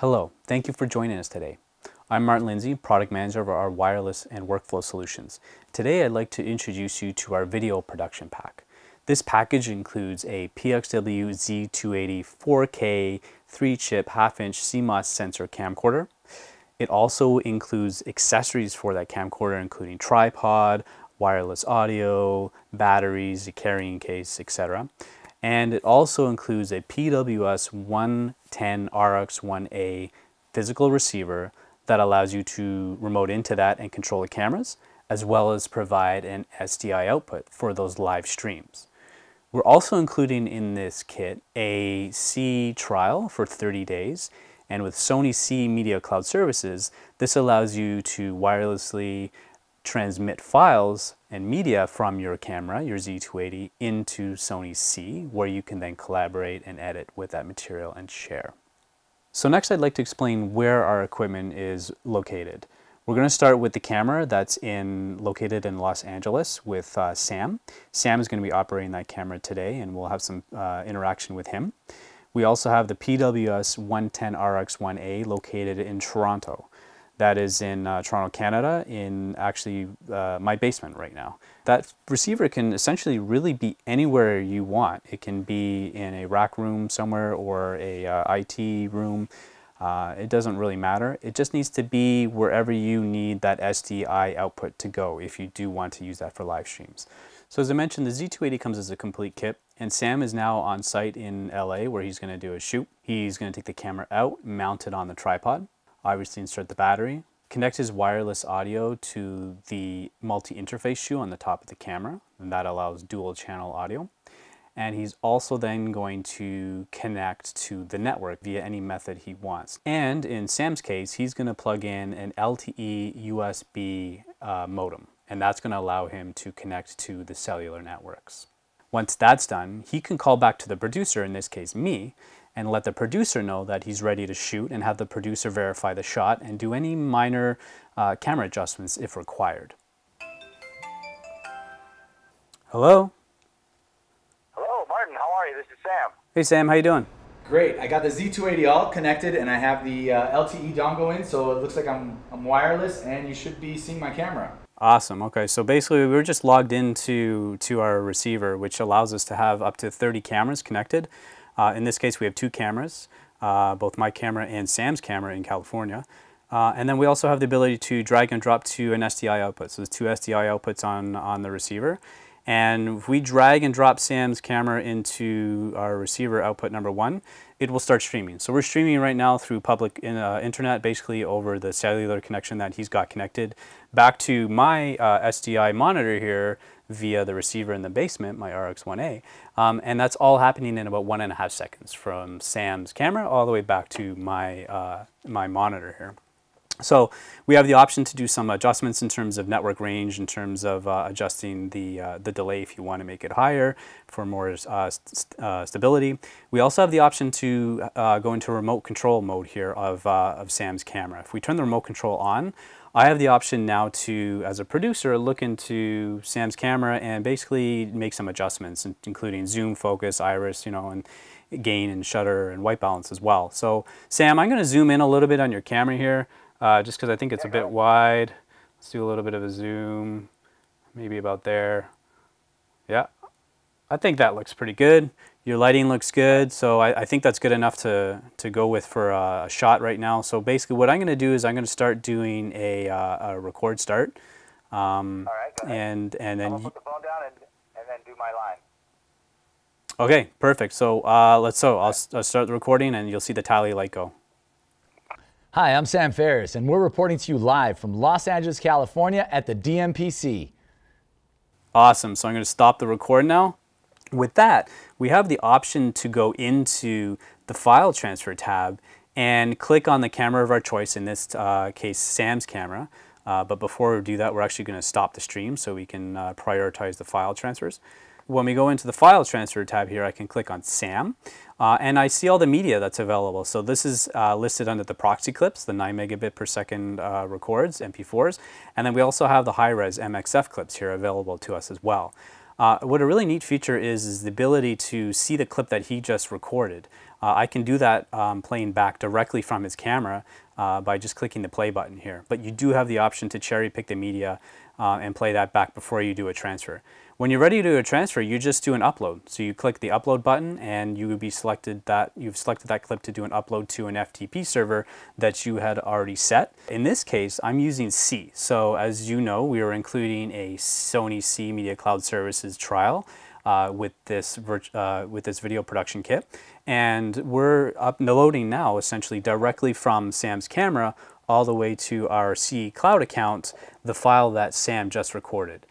Hello, thank you for joining us today. I'm Martin Lindsay, Product Manager of our Wireless and Workflow Solutions. Today I'd like to introduce you to our video production pack. This package includes a PXW Z280 4K 3-chip half-inch CMOS sensor camcorder. It also includes accessories for that camcorder including tripod, wireless audio, batteries, a carrying case, etc. And it also includes a PWS 110 RX1A physical receiver that allows you to remote into that and control the cameras, as well as provide an SDI output for those live streams. We're also including in this kit a Ci trial for 30 days. And with Sony Ci Media Cloud Services, this allows you to wirelessly transmit files and media from your camera, your Z280, into Sony Ci, where you can then collaborate and edit with that material and share. So next I'd like to explain where our equipment is located. We're going to start with the camera that's in located in Los Angeles with uh, Sam. Sam is going to be operating that camera today and we'll have some uh, interaction with him. We also have the PWS 110 RX1A located in Toronto that is in uh, Toronto, Canada, in actually uh, my basement right now. That receiver can essentially really be anywhere you want. It can be in a rack room somewhere or a uh, IT room. Uh, it doesn't really matter. It just needs to be wherever you need that SDI output to go if you do want to use that for live streams. So as I mentioned, the Z280 comes as a complete kit and Sam is now on site in LA where he's going to do a shoot. He's going to take the camera out, mount it on the tripod obviously insert the battery, connect his wireless audio to the multi-interface shoe on the top of the camera, and that allows dual channel audio. And he's also then going to connect to the network via any method he wants. And in Sam's case, he's going to plug in an LTE USB uh, modem, and that's going to allow him to connect to the cellular networks. Once that's done, he can call back to the producer, in this case me, and let the producer know that he's ready to shoot and have the producer verify the shot and do any minor uh, camera adjustments if required. Hello? Hello, Martin. How are you? This is Sam. Hey, Sam. How you doing? Great. I got the Z280 all connected and I have the uh, LTE dongle in, so it looks like I'm, I'm wireless and you should be seeing my camera. Awesome. Okay, so basically we were just logged into to our receiver, which allows us to have up to 30 cameras connected. Uh, in this case, we have two cameras, uh, both my camera and Sam's camera in California. Uh, and then we also have the ability to drag and drop to an SDI output. So there's two SDI outputs on, on the receiver. And if we drag and drop Sam's camera into our receiver output number one, it will start streaming. So we're streaming right now through public in, uh, internet, basically over the cellular connection that he's got connected back to my uh, SDI monitor here via the receiver in the basement, my RX1A. Um, and that's all happening in about one and a half seconds from Sam's camera all the way back to my, uh, my monitor here. So we have the option to do some adjustments in terms of network range, in terms of uh, adjusting the, uh, the delay if you want to make it higher for more uh, st uh, stability. We also have the option to uh, go into remote control mode here of, uh, of Sam's camera. If we turn the remote control on, I have the option now to, as a producer, look into Sam's camera and basically make some adjustments, including zoom, focus, iris, you know, and gain and shutter and white balance as well. So Sam, I'm going to zoom in a little bit on your camera here, uh, just because I think it's a bit wide. Let's do a little bit of a zoom, maybe about there. Yeah, I think that looks pretty good. Your lighting looks good, so I, I think that's good enough to, to go with for a, a shot right now. So basically what I'm going to do is I'm going to start doing a, uh, a record start. Um, All right, go ahead. And, and then... I'll put the phone down and, and then do my line. Okay, perfect. So uh, let's so I'll, I'll start the recording and you'll see the tally light go. Hi, I'm Sam Ferris, and we're reporting to you live from Los Angeles, California at the DMPC. Awesome. So I'm going to stop the record now. With that, we have the option to go into the file transfer tab and click on the camera of our choice, in this uh, case Sam's camera. Uh, but before we do that, we're actually going to stop the stream so we can uh, prioritize the file transfers. When we go into the file transfer tab here, I can click on SAM uh, and I see all the media that's available. So this is uh, listed under the proxy clips, the 9 megabit per second uh, records, MP4s, and then we also have the high-res MXF clips here available to us as well. Uh, what a really neat feature is, is the ability to see the clip that he just recorded. Uh, I can do that um, playing back directly from his camera uh, by just clicking the play button here. But you do have the option to cherry pick the media uh, and play that back before you do a transfer. When you're ready to do a transfer, you just do an upload. So you click the upload button and you would be selected that you've selected that clip to do an upload to an FTP server that you had already set. In this case, I'm using Ci. So as you know, we are including a Sony Ci Media Cloud Services trial. Uh, with this uh, with this video production kit, and we're uploading now essentially directly from Sam's camera all the way to our Ci Cloud account, the file that Sam just recorded.